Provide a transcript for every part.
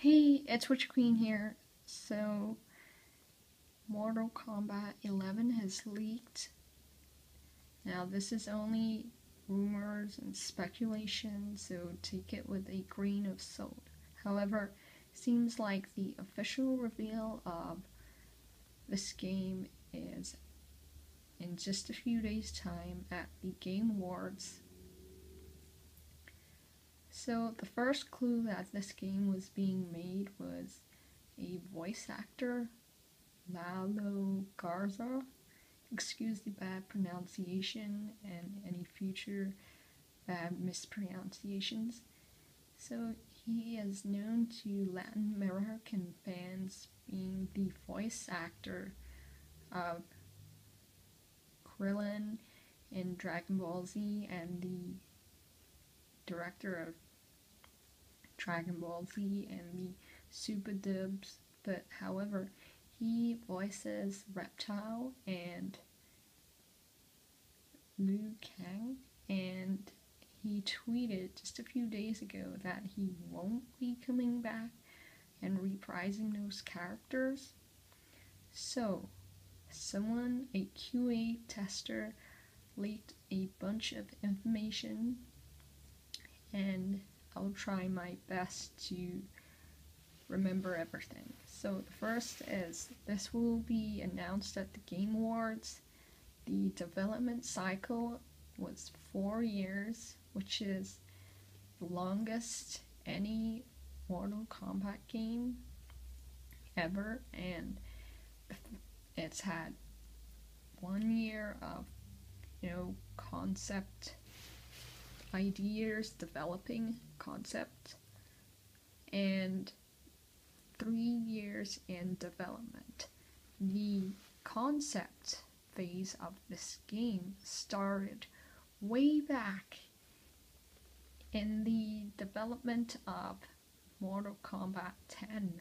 Hey, it's Witcher Queen here. So, Mortal Kombat 11 has leaked. Now, this is only rumors and speculation, so take it with a grain of salt. However, seems like the official reveal of this game is in just a few days' time at the Game Awards so the first clue that this game was being made was a voice actor, Lalo Garza. Excuse the bad pronunciation and any future bad mispronunciations. So he is known to Latin American fans being the voice actor of Krillin in Dragon Ball Z and the director of Dragon Ball Z and the Super Dubs, but however, he voices Reptile and Liu Kang, and he tweeted just a few days ago that he won't be coming back and reprising those characters. So, someone, a QA tester, leaked a bunch of information and I'll try my best to remember everything. So the first is this will be announced at the Game Awards. The development cycle was four years, which is the longest any Mortal Kombat game ever, and it's had one year of you know concept ideas developing concept and three years in development. The concept phase of this game started way back in the development of Mortal Kombat 10.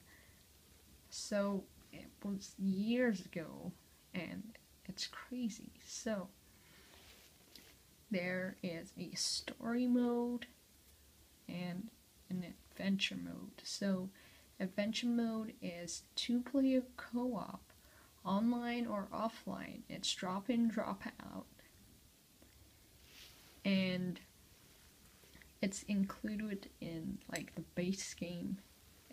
So it was years ago and it's crazy. So there is a story mode and an adventure mode. So, adventure mode is two player co op, online or offline. It's drop in, drop out. And it's included in like the base game.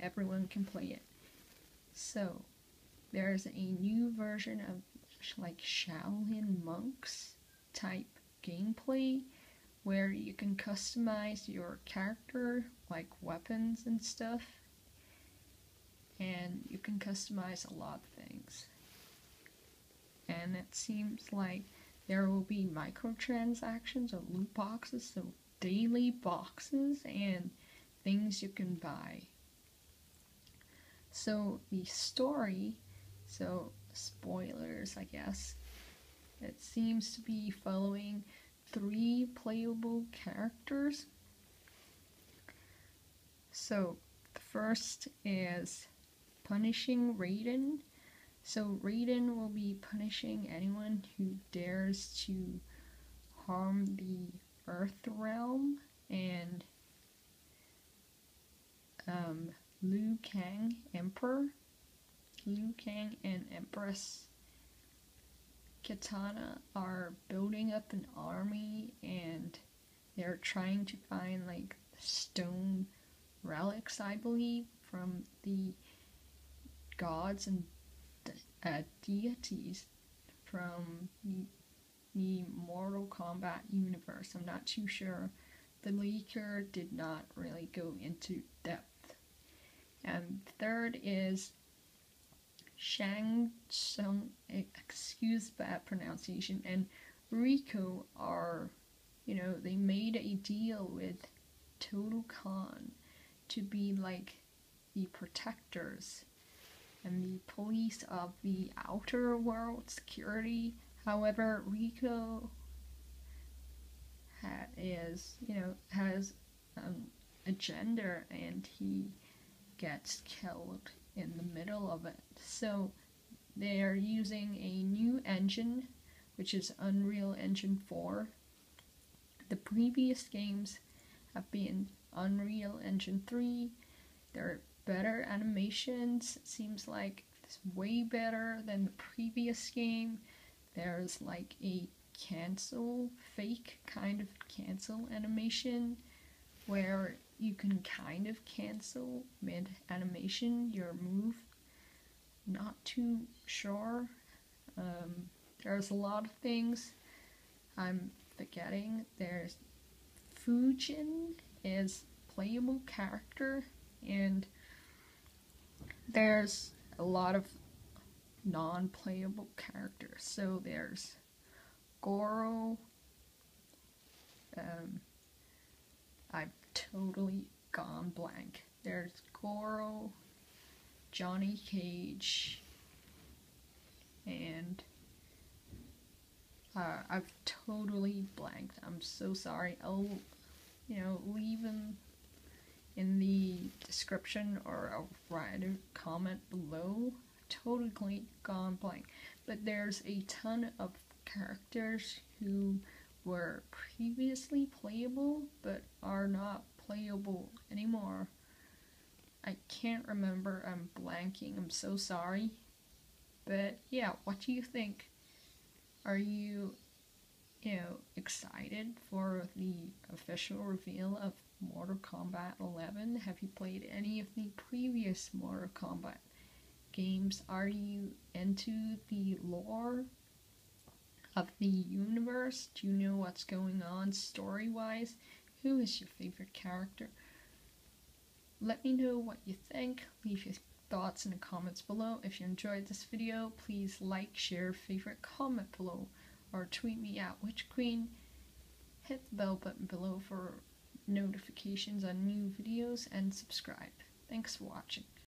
Everyone can play it. So, there's a new version of like Shaolin monks type gameplay where you can customize your character, like weapons and stuff, and you can customize a lot of things. And it seems like there will be microtransactions or loot boxes, so daily boxes and things you can buy. So the story, so spoilers, I guess, it seems to be following three playable characters. So, the first is punishing Raiden. So, Raiden will be punishing anyone who dares to harm the Earth Realm, and um, Liu Kang, Emperor. Liu Kang and Empress Kitana are building up an army and they're trying to find like stone relics, I believe, from the gods and uh, deities from the, the Mortal Kombat universe. I'm not too sure. The leaker did not really go into depth. And third is Shang Tsung, excuse bad pronunciation, and Reiko are, you know, they made a deal with Kotal Kahn to be like the protectors and the police of the outer world security. However, Reiko ha- is, you know, has um, a gender and he gets killed in the middle of it. So they are using a new engine, which is Unreal Engine 4. The previous games have been Unreal Engine 3. There are better animations. It seems like it's way better than the previous game. There's like a cancel, fake kind of cancel animation where you can kind of cancel mid animation your move. Not too sure. Um, there's a lot of things I'm forgetting. There's Fujin is playable character and there's a lot of non-playable characters. So there's Goro. Um, I've totally gone blank. There's Goro, Johnny Cage, and uh, I've totally blanked. I'm so sorry. I'll, you know, leave them in the description or I'll write a comment below. Totally gone blank. But there's a ton of characters who were previously playable but are not playable anymore. I can't remember. I'm blanking. I'm so sorry. But yeah, what do you think? Are you, you know, excited for the official reveal of Mortal Kombat 11? Have you played any of the previous Mortal Kombat games? Are you into the lore of the universe? Do you know what's going on story wise? Who is your favorite character? Let me know what you think. Leave your thoughts in the comments below. If you enjoyed this video, please like, share, favorite, comment below, or tweet me at Witcher Queen. Hit the bell button below for notifications on new videos and subscribe. Thanks for watching.